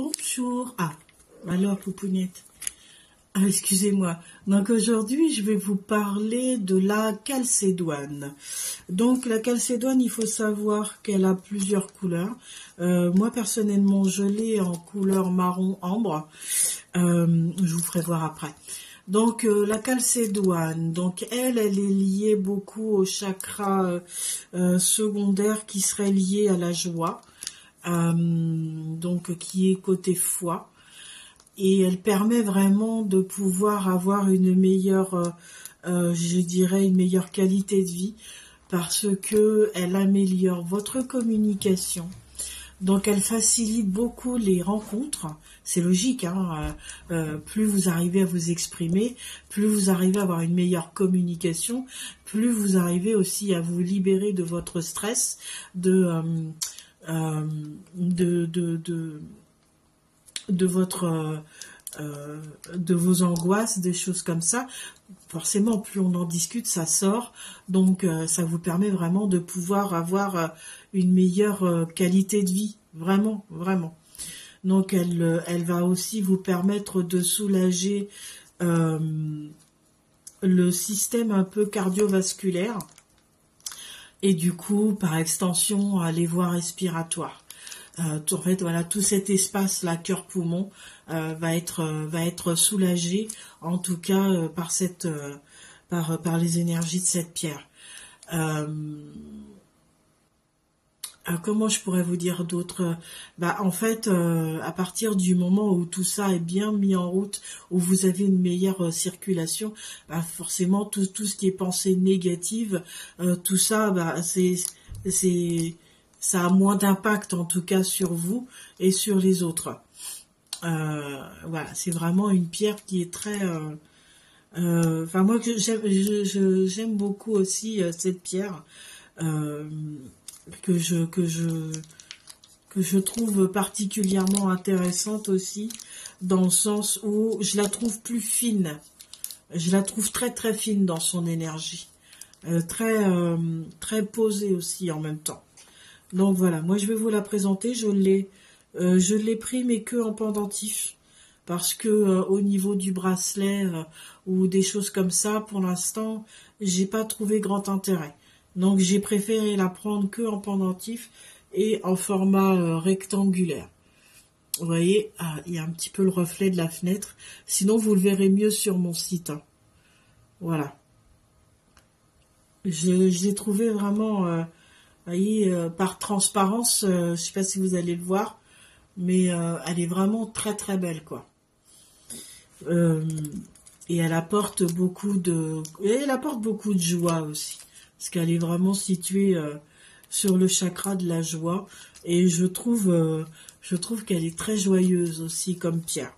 Bonjour. Ah, alors, poupounette. Ah, excusez-moi. Donc aujourd'hui, je vais vous parler de la calcédoine. Donc la calcédoine, il faut savoir qu'elle a plusieurs couleurs. Euh, moi personnellement, je l'ai en couleur marron ambre. Euh, je vous ferai voir après. Donc euh, la calcédoine, donc elle, elle est liée beaucoup au chakra secondaire qui serait lié à la joie, donc qui est côté foie et elle permet vraiment de pouvoir avoir une meilleure, euh, euh, je dirais, une meilleure qualité de vie parce que elle améliore votre communication. Donc elle facilite beaucoup les rencontres. C'est logique, hein euh, plus vous arrivez à vous exprimer, plus vous arrivez à avoir une meilleure communication, plus vous arrivez aussi à vous libérer de votre stress, de, de, de, de de votre euh, euh, de vos angoisses, des choses comme ça. Forcément, plus on en discute, ça sort. Donc, euh, ça vous permet vraiment de pouvoir avoir une meilleure qualité de vie. Vraiment, vraiment. Donc, elle, elle va aussi vous permettre de soulager le système un peu cardiovasculaire et du coup, par extension, les voies respiratoires. Euh, en fait, voilà, tout cet espace-là, cœur-poumon, euh, va être euh, va être soulagé, en tout cas par cette par par les énergies de cette pierre. Comment je pourrais vous dire d'autres Bah en fait, à partir du moment où tout ça est bien mis en route, où vous avez une meilleure circulation, bah forcément tout ce qui est pensée négative, tout ça, bah c'est ça a moins d'impact en tout cas sur vous et sur les autres. Euh, voilà, c'est vraiment une pierre qui est très. Euh, euh, enfin moi j'aime beaucoup aussi cette pierre que je que je que je trouve particulièrement intéressante aussi dans le sens où je la trouve plus fine. Je la trouve très très fine dans son énergie, très très posée aussi en même temps. Donc voilà, moi je vais vous la présenter. Je l'ai, euh, je l'ai pris mais que en pendentif parce que euh, au niveau du bracelet euh, ou des choses comme ça, pour l'instant, j'ai pas trouvé grand intérêt. Donc j'ai préféré la prendre que en pendentif et en format rectangulaire. Vous voyez, ah, il y a un petit peu le reflet de la fenêtre. Sinon, vous le verrez mieux sur mon site. Hein. Voilà. Je, l'ai trouvé vraiment voyez, euh, par transparence, je euh, je sais pas si vous allez le voir, mais euh, elle est vraiment très très belle, quoi. et elle apporte beaucoup de, et elle apporte beaucoup de joie aussi, parce qu'elle est vraiment située sur le chakra de la joie, et je trouve, je trouve qu'elle est très joyeuse aussi comme pierre.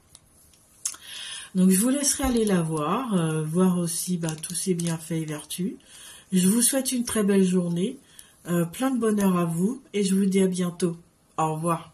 Donc je vous laisserai aller la voir, voir aussi bah, tous ses bienfaits et vertus. Je vous souhaite une très belle journée. Euh, plein de bonheur à vous et je vous dis à bientôt. Au revoir.